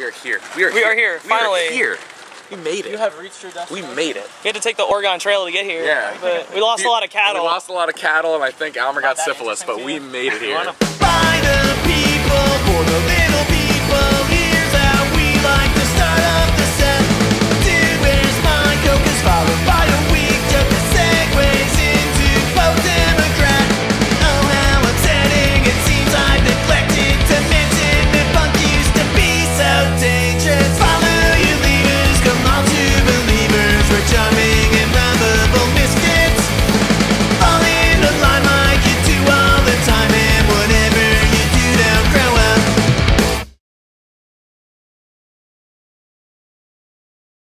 We are here. We are We here. are here, finally. We are here. We made it. You have reached your destination. we made it. We had to take the Oregon Trail to get here. Yeah. But we lost a lot of cattle. We lost a lot of cattle, and I think Almer got syphilis, but we made it here.